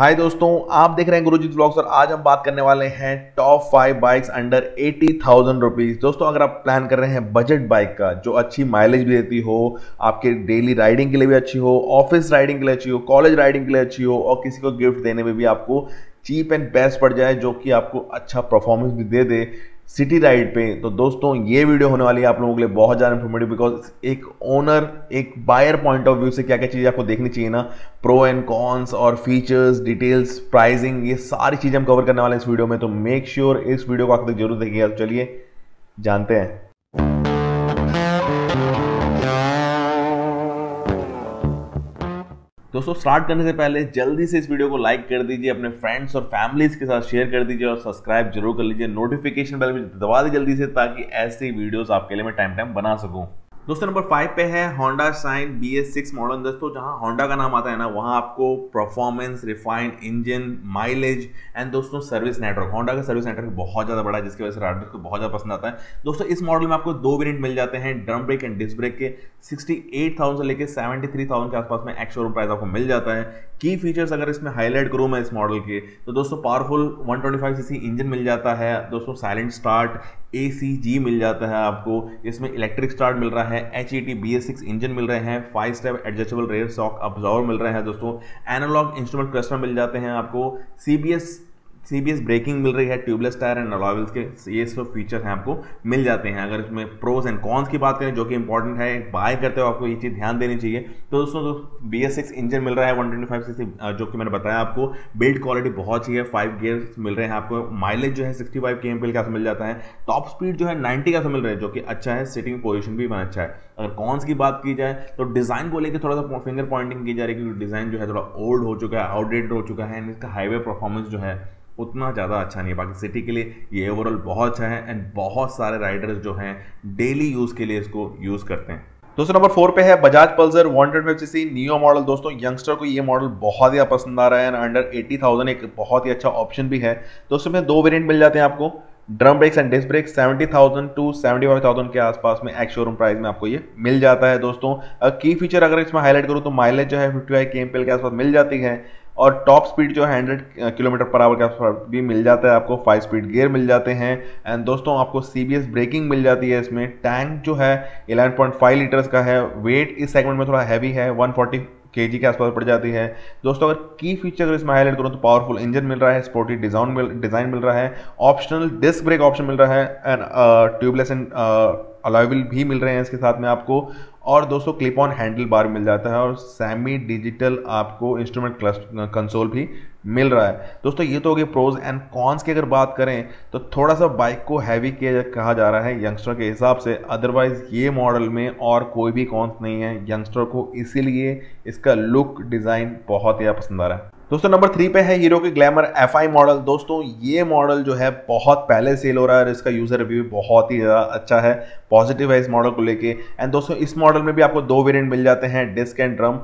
हाय दोस्तों, आप देख रहे हैं गुरुजीत ब्लॉग्स और आज हम बात करने वाले हैं top five bikes under eighty thousand rupees दोस्तों, अगर आप प्लान कर रहे हैं बजट बाइक का, जो अच्छी माइलेज भी देती हो, आपके डेली राइडिंग के लिए भी अच्छी हो ऑफ़िस राइडिंग के लिए अच्छी हो कॉलेज राइडिंग के लिए अच्छी हो, और किसी को गिफ्ट देने में भी आपको चीप एंड बेस्ट पड़ जाए, जो कि आपको अच्छा परफॉर्मेंस भी दे दे सिटी राइड पे तो दोस्तों, ये वीडियो होने वाली है आप लोगों के लिए बहुत ज़्यादा इन्फॉर्मेटिव बिकॉज़ एक ओनर एक बायर पॉइंट ऑफ़ व्यू से क्या क्या चीज़ें आपको देखनी चाहिए ना प्रो एंड कॉन्स और फीचर्स डिटेल्स प्राइसिंग ये सारी चीज़ें हम कवर करने वाले हैं इस वीडियो में तो मेक श्योर sure इस वीडियो को आप तक ज़रूर देखिएगा। तो चलिए, जानते हैं। दोस्तों स्टार्ट करने से पहले जल्दी से इस वीडियो को लाइक कर दीजिए, अपने फ्रेंड्स और फैमिलीज़ के साथ शेयर कर दीजिए और सब्सक्राइब ज़रूर कर लीजिए। नोटिफिकेशन बेल भी दबा दीजिए जल्दी से ताकि ऐसी वीडियोस आपके लिए मैं टाइम टाइम बना सकूँ। दोस्तों नंबर फाइव पे है Honda Shine B S six model दोस्तों, जहाँ होंडा का नाम आता है ना, वहाँ आपको performance refined engine mileage and दोस्तों सर्विस नेटवर्क होंडा का सर्विस नेटवर्क बहुत ज़्यादा बड़ा है, जिसकी वजह से राइडर्स को बहुत ज़्यादा पसंद आता है। दोस्तों, इस मॉडल में आपको दो वेरियंट मिल जाते हैं drum brake and disc brake के। सिक्सटी एट थाउज़ेंड से लेकर सेवेंटी थ्री थाउज़ेंड के आसपास में एक्स शोरूम प्राइस आपको मिल जाता है। की फीचर्स अगर इसमें हाईलाइट करूँ मैं इस मॉडल के तो दोस्तों पावरफुल 125 सीसी इंजन मिल जाता है, दोस्तों साइलेंट स्टार्ट ए सी जी मिल जाता है आपको, इसमें इलेक्ट्रिक स्टार्ट मिल रहा है H E T B S six engine मिल रहे हैं five step adjustable rear shock absorber मिल रहे हैं दोस्तों एनालॉग इंस्ट्रूमेंट क्लस्टर मिल जाते हैं आपको C B S C B S braking मिल रही है ट्यूबलेस टायर एंड अलॉयल्स के। ये सब फीचर हैं आपको, मिल जाते हैं। अगर इसमें प्रोज एंड कॉन्स की बात करें, जो कि इंपॉर्टेंट है बाय करते हो आपको ये चीज़ ध्यान देनी चाहिए। तो दोस्तों तो बी एस सिक्स इंजन मिल रहा है वन ट्वेंटी फाइव सी जो कि मैंने बताया आपको बिल्ड क्वालिटी बहुत अच्छी है फाइव गियर मिल रहे हैं आपको माइलेज जो है sixty five K M P का मिल जाता है। टॉप स्पीड जो है नाइन्टी का मिल रहा है, जो कि अच्छा है सिटिंग पोजिशन भी अच्छा है। अगर कॉन्स की बात की जाए तो डिज़ाइन को लेकर थोड़ा सा फिंगर पॉइंटिंग की जा रही है, क्योंकि डिज़ाइन जो है थोड़ा ओल्ड हो चुका है आउटडेटेड हो चुका है एंड इसका हाईवे परफॉर्मेंस जो है उतना ज़्यादा अच्छा नहीं है। बाकी सिटी के लिए ये ओवरऑल बहुत अच्छा है एंड बहुत सारे राइडर्स जो हैं डेली यूज़ के लिए इसको यूज़ करते हैं। दोस्तों नंबर फोर पे है Bajaj Pulsar one C Neo model दोस्तों यंगस्टर को ये मॉडल बहुत ही पसंद आ रहा है अंडर एटी थाउज़ेंड एक बहुत ही अच्छा ऑप्शन भी है। दोस्तों में दो वेरिएंट मिल जाते हैं आपको। Drum brakes and disc brake seventy thousand to seventy five thousand के आसपास में एक्स शोरूम प्राइस में आपको ये मिल जाता है। दोस्तों की फीचर अगर इसमें हाईलाइट करूँ तो माइलेज जो है फिफ्टी फाइव के एम के आसपास मिल जाती है। और टॉप स्पीड जो है हंड्रेड किलोमीटर पर आवर के भी मिल जाता है, आपको फाइव स्पीड गियर मिल जाते हैं। एंड दोस्तों, आपको सीबीएस ब्रेकिंग मिल जाती है इसमें। टैंक जो है 11.5 लीटर्स का है। वेट इस सेगमेंट में थोड़ा हैवी है 140 के के आसपास पड़ जाती है। दोस्तों, अगर की फीचर अगर इसमें हाईलाइट करूँ तो पावरफुल इंजन मिल रहा है स्पोर्टी डिज़ाइन मिल डिज़ाइन मिल रहा है। ऑप्शनल डिस्क ब्रेक ऑप्शन मिल रहा है। एंड ट्यूबलेस एंड अलाइबल भी मिल रहे हैं इसके साथ में आपको। और दोस्तों क्लिप ऑन हैंडल बार मिल जाता है और सेमी डिजिटल आपको इंस्ट्रूमेंट क्लस्ट कंसोल भी मिल रहा है। दोस्तों, ये तो हो गए प्रोज एंड कॉन्स की अगर बात करें तो थोड़ा सा बाइक को हैवी किया कहा जा रहा है यंगस्टर के हिसाब से। अदरवाइज़ ये मॉडल में और कोई भी कॉन्स नहीं है। यंगस्टर को इसीलिए इसका लुक डिज़ाइन बहुत ही पसंद आ रहा है। दोस्तों नंबर थ्री पे है हीरो के ग्लैमर एफ़ आई मॉडल दोस्तों ये मॉडल जो है बहुत पहले सेल हो रहा है और इसका यूज़र रिव्यू बहुत ही ज़्यादा अच्छा है पॉजिटिव है इस मॉडल को लेके। एंड दोस्तों इस मॉडल में भी आपको दो वेरिएंट मिल जाते हैं डिस्क एंड ड्रम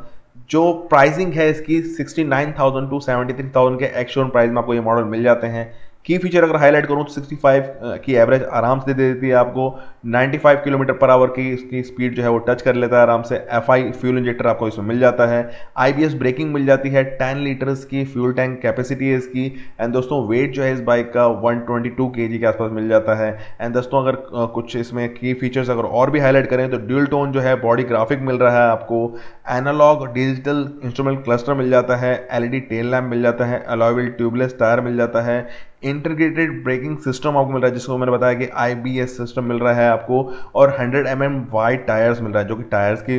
जो प्राइसिंग है इसकी 69,000 टू 73,000 के एक्शन प्राइस में आपको ये मॉडल मिल जाते हैं। की फीचर अगर हाईलाइट करूँ तो 65 की एवरेज आराम से दे देती है आपको। 95 किलोमीटर पर आवर की इसकी स्पीड जो है वो टच कर लेता है आराम से। एफ़ आई फ्यूल इंजेक्टर आपको इसमें मिल जाता है। आई बी एस ब्रेकिंग मिल जाती है। 10 लीटर्स की फ्यूल टैंक कैपेसिटी है इसकी। एंड दोस्तों वेट जो है इस बाइक का 122 केजी के आसपास मिल जाता है। एंड दोस्तों, अगर कुछ इसमें की फीचर्स अगर और भी हाईलाइट करें तो ड्यूल टोन जो है बॉडी ग्राफिक मिल रहा है आपको। एनालॉग डिजिटल इंस्ट्रूमेंट क्लस्टर मिल जाता है। एलईडी टेल लैम्प मिल जाता है। अलॉयबल ट्यूबलेस टायर मिल जाता है। इंटीग्रेटेड ब्रेकिंग सिस्टम आपको मिल रहा है, जिसको मैंने बताया कि आईबीएस सिस्टम मिल रहा है आपको, और 100 एम एम वाइड टायर्स मिल रहा है, जो कि टायर्स की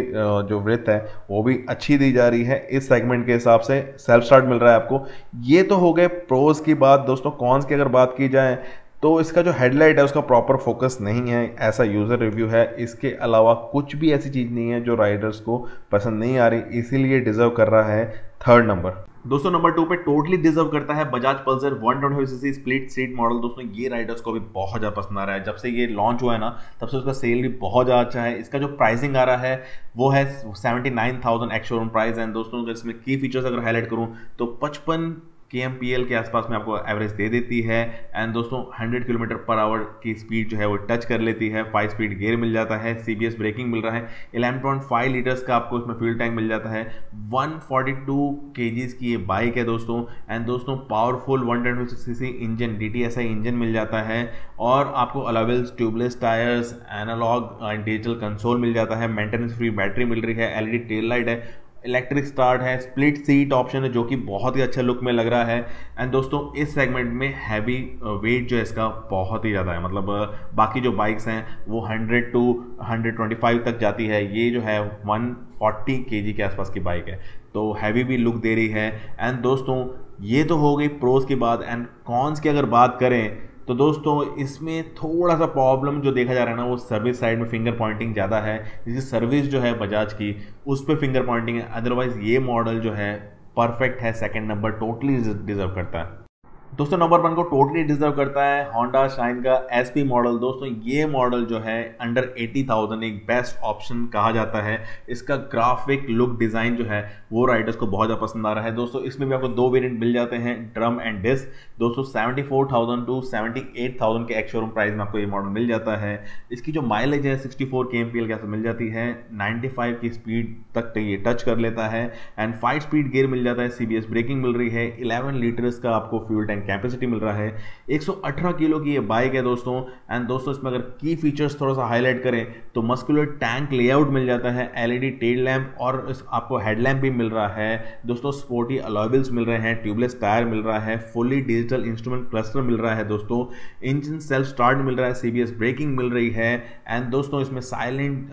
जो वृत्त है, वो भी अच्छी दी जा रही है। इस सेगमेंट के हिसाब से सेल्फ स्टार्ट मिल रहा है आपको। ये तो हो गए प्रोज की बात। दोस्तों कॉन्स की अगर बात की जाए तो इसका जो हेडलाइट है, उसका प्रॉपर फोकस नहीं है, ऐसा यूज़र रिव्यू है। इसके अलावा कुछ भी ऐसी चीज़ नहीं है, जो राइडर्स को पसंद नहीं आ रही, इसीलिए डिजर्व कर रहा है थर्ड नंबर दोस्तों नंबर टू पे टोटली डिजर्व करता है Bajaj Pulsar one twenty split seat model दोस्तों, ये राइडर्स को भी बहुत ज़्यादा पसंद आ रहा है। जब से ये लॉन्च हुआ है ना, तब से उसका सेल भी बहुत ज़्यादा अच्छा है। इसका जो प्राइसिंग आ रहा है, वो है seventy nine thousand ex showroom price and दोस्तों इसमें की फीचर्स अगर हाईलाइट करूँ तो पचपन के एम पी एल के आसपास में आपको एवरेज दे देती है एंड दोस्तों 100 किलोमीटर पर आवर की स्पीड जो है वो टच कर लेती है फाइव स्पीड गेयर मिल जाता है सी बी एस ब्रेकिंग मिल रहा है 11.5 लीटर्स का आपको इसमें फ्यूल टैंक मिल जाता है 142 केजीज की ये बाइक है दोस्तों एंड दोस्तों powerful one C C engine D T S I engine मिल जाता है, और आपको alloy wheels tubeless tyres analog digital console मिल जाता है मेंटेनेंस फ्री बैटरी मिल रही है एलईडी टेल लाइट है इलेक्ट्रिक स्टार्ट है स्प्लिट सीट ऑप्शन है, जो कि बहुत ही अच्छा लुक में लग रहा है। एंड दोस्तों, इस सेगमेंट में हैवी वेट जो है इसका बहुत ही ज़्यादा है। मतलब बाकी जो बाइक्स हैं, वो 100 टू 125 तक जाती है। ये जो है 140 केजी के आसपास की बाइक है। तो हैवी भी लुक दे रही है। एंड दोस्तों, ये तो हो गई प्रोज की बात। एंड कॉन्स की अगर बात करें तो दोस्तों, इसमें थोड़ा सा प्रॉब्लम जो देखा जा रहा है ना, वो सर्विस साइड में फिंगर पॉइंटिंग ज़्यादा है। जिसकी सर्विस जो है बजाज की, उस पर फिंगर पॉइंटिंग है। अदरवाइज़ ये मॉडल जो है परफेक्ट है सेकेंड नंबर टोटली डिजर्व करता है। दोस्तों नंबर वन को टोटली डिजर्व करता है होंडा शाइन का एसपी मॉडल दोस्तों ये मॉडल जो है अंडर 80,000 एक बेस्ट ऑप्शन कहा जाता है। इसका ग्राफिक लुक डिज़ाइन जो है वो राइडर्स को बहुत ज़्यादा पसंद आ रहा है। दोस्तों इसमें भी आपको दो वेरिएंट मिल जाते हैं ड्रम एंड डिस्क दोस्तों 74,000 टू 78,000 के एक्स शोरूम प्राइस में आपको ये मॉडल मिल जाता है। इसकी जो माइलेज है 64 four K M P L मिल जाती है। 95 की स्पीड तक ये टच कर लेता है। एंड फाइव स्पीड गेयर मिल जाता है सीबीएस ब्रेकिंग मिल रही है। इलेवन लीटर्स का आपको फ्यूल टैंक कैपेसिटी मिल रहा है। 118 किलो की ये बाइक है दोस्तों। एंड दोस्तों, इसमें अगर की फीचर्स थोड़ा सा हाईलाइट करें तो मस्कुलर टैंक लेआउट मिल जाता है एलईडी टेल लैंप और आपको हेडलैम्प भी मिल रहा है। दोस्तों स्पोर्टी अलॉयबल्स मिल रहे हैं ट्यूबलेस टायर मिल रहा है फुली डिजिटल इंस्ट्रूमेंट क्लस्टर मिल रहा है दोस्तों। इंजन सेल्फ स्टार्ट मिल रहा है सीबीएस ब्रेकिंग मिल रही है। एंड दोस्तों, इसमें साइलेंट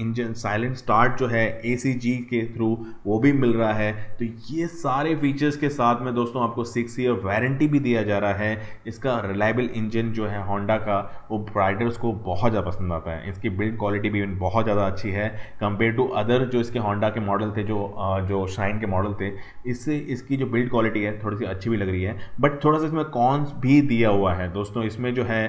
इंजन साइलेंट स्टार्ट जो है ए के थ्रू वो भी मिल रहा है। तो ये सारे फीचर्स के साथ में दोस्तों, आपको सिक्स ईयर वारंटी भी दिया जा रहा है। इसका रिलायबल इंजन जो है होंडा का, वो राइडर्स को बहुत ज़्यादा पसंद आता है। इसकी बिल्ड क्वालिटी भी बहुत ज़्यादा अच्छी है। कंपेयर टू अदर जो इसके होंडा के मॉडल थे, जो जो शाइन के मॉडल थे, इससे इसकी जो बिल्ड क्वालिटी है, थोड़ी सी अच्छी भी लग रही है। बट थोड़ा सा इसमें कॉन्स भी दिया हुआ है। दोस्तों, इसमें जो है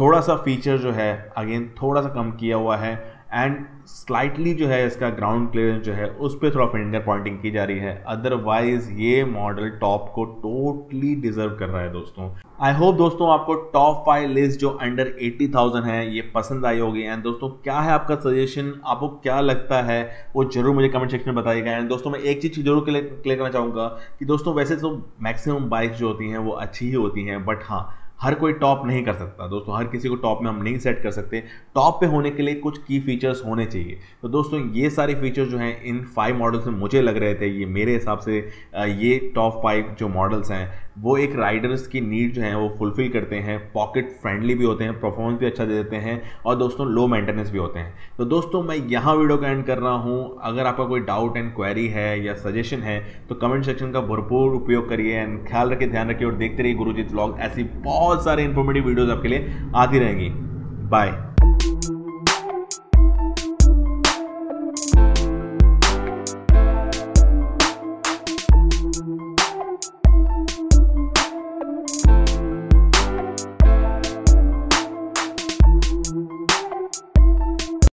थोड़ा सा फीचर जो है अगेन थोड़ा सा कम किया हुआ है। एंड स्लाइटली जो है इसका ग्राउंड क्लियरेंस जो है उस पर थोड़ा फिंगर पॉइंटिंग की जा रही है। अदरवाइज़ ये मॉडल टॉप को टोटली डिजर्व कर रहा है दोस्तों। आई होप दोस्तों आपको टॉप फाइव लिस्ट जो अंडर 80,000 है ये पसंद आई होगी। एंड दोस्तों क्या है आपका सजेशन आपको क्या लगता है? वो ज़रूर मुझे कमेंट सेक्शन में बताइएगा। एंड दोस्तों मैं एक चीज़ ज़रूर क्लियर करना चाहूँगा कि दोस्तों वैसे तो मैक्सिमम बाइक्स जो होती हैं वो अच्छी ही होती हैं। बट हाँ हर कोई टॉप नहीं कर सकता। दोस्तों, हर किसी को टॉप में हम नहीं सेट कर सकते। टॉप पे होने के लिए कुछ की फीचर्स होने चाहिए। तो दोस्तों, ये सारे फीचर्स जो हैं, इन फाइव मॉडल्स में मुझे लग रहे थे, ये मेरे हिसाब से ये टॉप फाइव जो मॉडल्स हैं वो एक राइडर्स की नीड जो है वो फुलफिल करते हैं, पॉकेट फ्रेंडली भी होते हैं, परफॉर्मेंस भी अच्छा दे देते हैं और दोस्तों लो मेंटेनेंस भी होते हैं। तो दोस्तों मैं यहाँ वीडियो का एंड कर रहा हूँ। अगर आपका कोई डाउट एंड क्वेरी है या सजेशन है तो कमेंट सेक्शन का भरपूर उपयोग करिए एंड ख्याल रखिए, ध्यान रखिए और देखते रहिए गुरुजीत ब्लॉग ऐसी बहुत सारे इन्फॉर्मेटिव वीडियोज़ आपके लिए आती रहेंगी। बाय